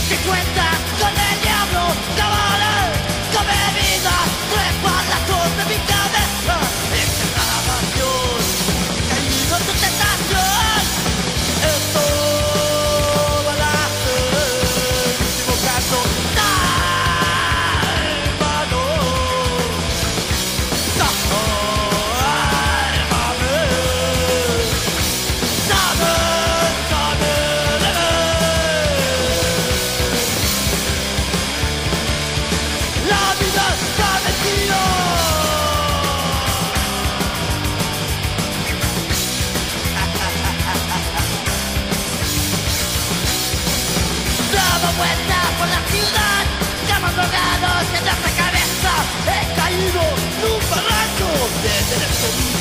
que cuenta con el diablo, por la ciudad Llaman drogados en nuestra cabeza He caído en un barranco de tener